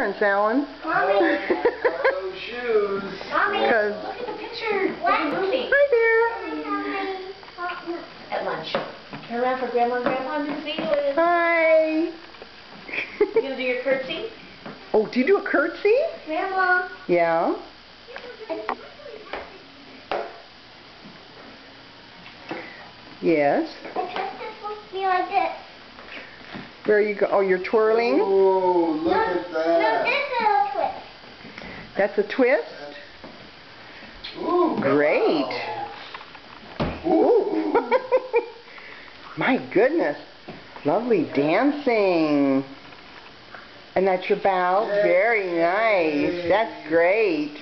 Parents, Alan. Mommy. those shoes. Mommy. Because Look at the picture. What? Movie. right there. At lunch. Turn around for Grandma and Grandpa to see you. Hi. You gonna do your curtsy? oh, do you do a curtsy? Grandma. Yeah. Yes. I trust supposed to be like this. Where you go? Oh, you're twirling. Oh, look at that. this is a twist. That's a twist. Ooh, Great. Ooh. My goodness. Lovely dancing. And that's your bow? Very nice. That's great.